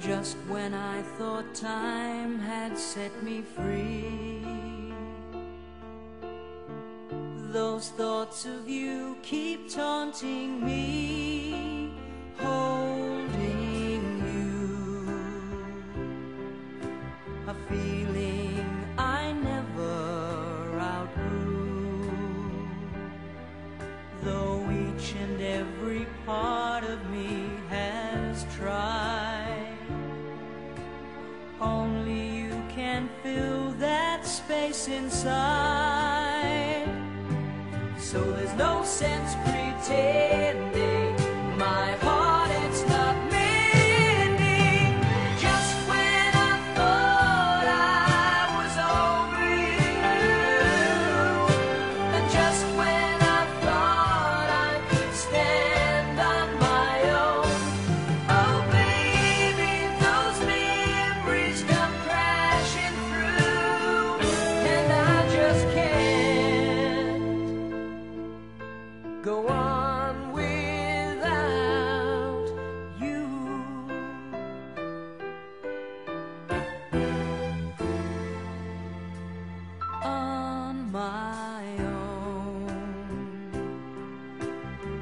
Just when I thought time had set me free. Those thoughts of you keep taunting me. Can fill that space inside. So there's no sense pretending go on without you. On my own,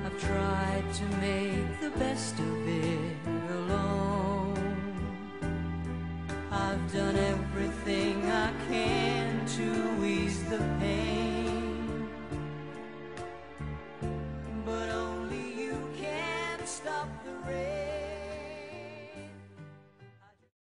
I've tried to make the best of it alone. I've done everything stop the rain.